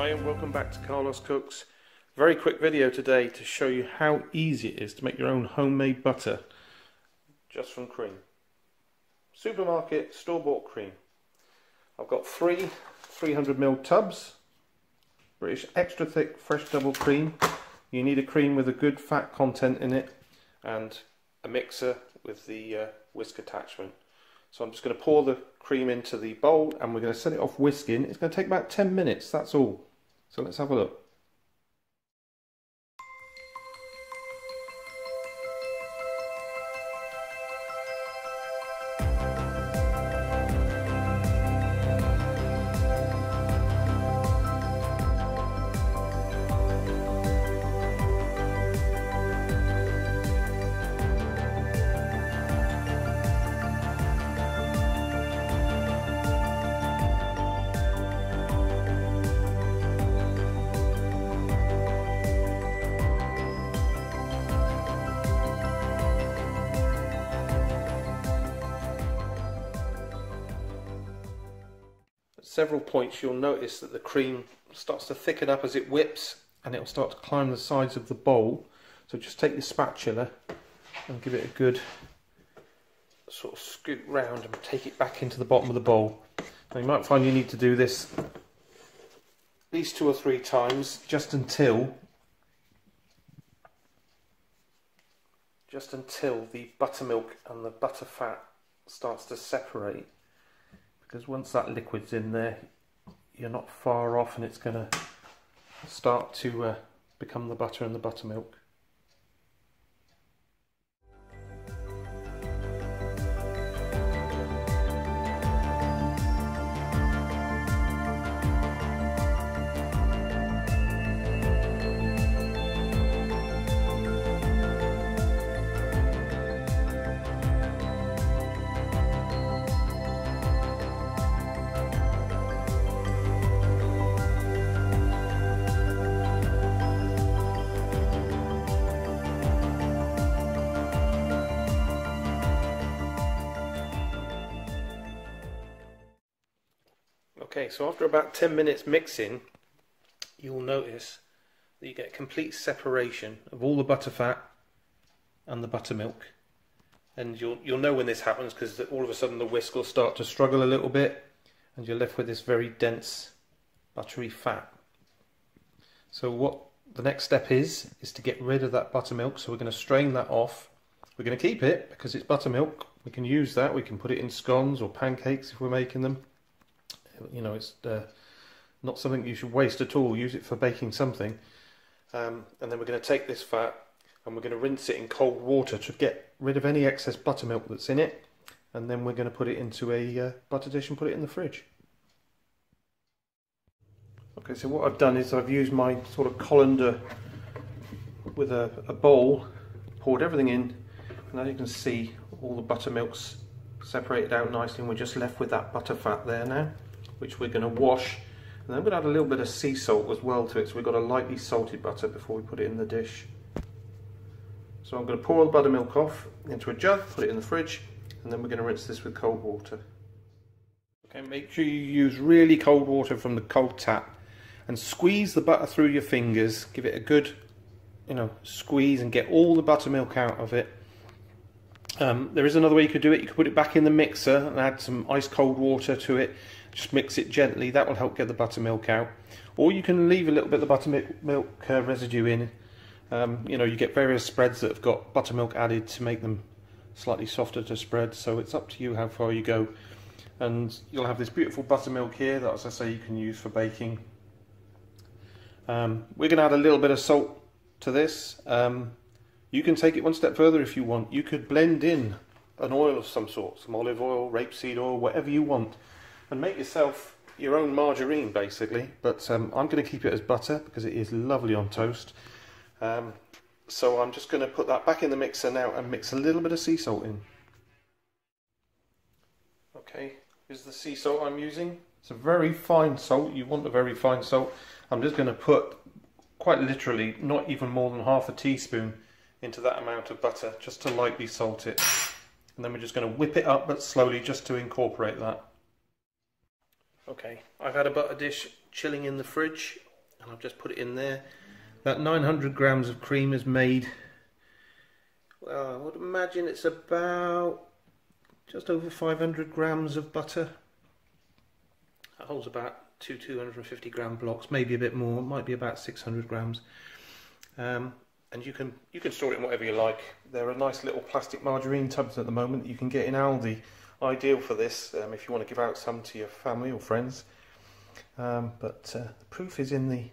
Hi and welcome back to Carlos Cooks. Very quick video today to show you how easy it is to make your own homemade butter just from cream. Supermarket store-bought cream. I've got three 300ml tubs, British extra thick fresh double cream. You need a cream with a good fat content in it and a mixer with the uh, whisk attachment. So I'm just going to pour the cream into the bowl and we're going to set it off whisking. It's going to take about 10 minutes, that's all. So let's have a look. Several points you'll notice that the cream starts to thicken up as it whips and it'll start to climb the sides of the bowl. So just take your spatula and give it a good sort of scoot round and take it back into the bottom of the bowl. Now you might find you need to do this at least two or three times just until just until the buttermilk and the butter fat starts to separate because once that liquid's in there you're not far off and it's going to start to uh, become the butter and the buttermilk. Okay, so after about 10 minutes mixing, you'll notice that you get complete separation of all the butterfat and the buttermilk. And you'll, you'll know when this happens because all of a sudden the whisk will start to struggle a little bit and you're left with this very dense buttery fat. So what the next step is, is to get rid of that buttermilk. So we're going to strain that off. We're going to keep it because it's buttermilk. We can use that. We can put it in scones or pancakes if we're making them you know it's uh, not something you should waste at all. Use it for baking something. Um, and then we're going to take this fat and we're going to rinse it in cold water to get rid of any excess buttermilk that's in it. And then we're going to put it into a uh, butter dish and put it in the fridge. Okay so what I've done is I've used my sort of colander with a, a bowl poured everything in and as you can see all the buttermilk's separated out nicely and we're just left with that butter fat there now which we're going to wash. And then we're going to add a little bit of sea salt as well to it, so we've got a lightly salted butter before we put it in the dish. So I'm going to pour the buttermilk off into a jug, put it in the fridge, and then we're going to rinse this with cold water. Okay, make sure you use really cold water from the cold tap and squeeze the butter through your fingers. Give it a good, you know, squeeze and get all the buttermilk out of it. Um, there is another way you could do it. You could put it back in the mixer and add some ice cold water to it just mix it gently, that will help get the buttermilk out. Or you can leave a little bit of the buttermilk uh, residue in. Um, you know, you get various spreads that have got buttermilk added to make them slightly softer to spread, so it's up to you how far you go. And you'll have this beautiful buttermilk here that, as I say, you can use for baking. Um, we're going to add a little bit of salt to this. Um, you can take it one step further if you want. You could blend in an oil of some sort, some olive oil, rapeseed oil, whatever you want and make yourself your own margarine basically. But um, I'm going to keep it as butter because it is lovely on toast. Um, so I'm just going to put that back in the mixer now and mix a little bit of sea salt in. Okay here's the sea salt I'm using. It's a very fine salt. You want a very fine salt. I'm just going to put quite literally not even more than half a teaspoon into that amount of butter just to lightly salt it. And then we're just going to whip it up but slowly just to incorporate that Okay, I've had a butter dish chilling in the fridge and I've just put it in there. That 900 grams of cream is made, well, I would imagine it's about just over 500 grams of butter. That holds about two 250 gram blocks, maybe a bit more, might be about 600 grams. Um, and you can you can store it in whatever you like. There are nice little plastic margarine tubs at the moment that you can get in Aldi. Ideal for this um, if you want to give out some to your family or friends. Um, but uh, the proof is in the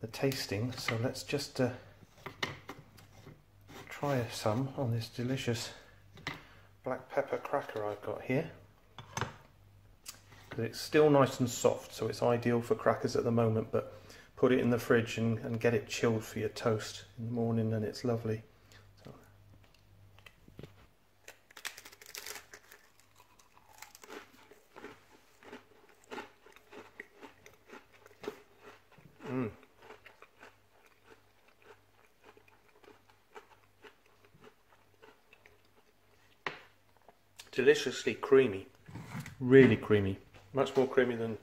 the tasting, so let's just uh, try some on this delicious black pepper cracker I've got here. It's still nice and soft, so it's ideal for crackers at the moment, but put it in the fridge and, and get it chilled for your toast in the morning and it's lovely. So. Mm. Deliciously creamy, really creamy, much more creamy than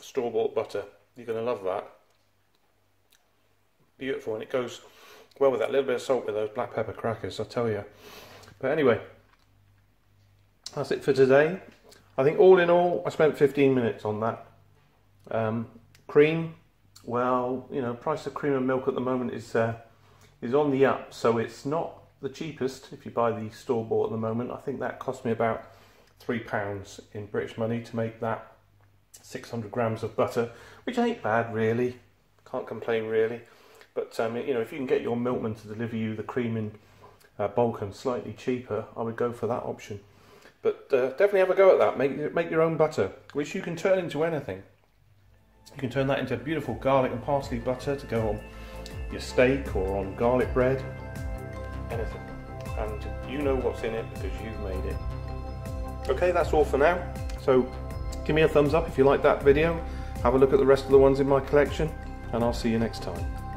store-bought butter. You're going to love that beautiful and it goes well with that little bit of salt with those black pepper crackers, I tell you. But anyway, that's it for today. I think all in all, I spent 15 minutes on that. Um, cream, well, you know, price of cream and milk at the moment is uh, is on the up, so it's not the cheapest if you buy the store bought at the moment. I think that cost me about three pounds in British money to make that 600 grams of butter, which ain't bad really. Can't complain really. But um, you know, if you can get your milkman to deliver you the cream in uh, bulk and slightly cheaper, I would go for that option. But uh, definitely have a go at that. Make make your own butter, which you can turn into anything. You can turn that into a beautiful garlic and parsley butter to go on your steak or on garlic bread, anything. And you know what's in it because you've made it. Okay, that's all for now. So give me a thumbs up if you like that video. Have a look at the rest of the ones in my collection, and I'll see you next time.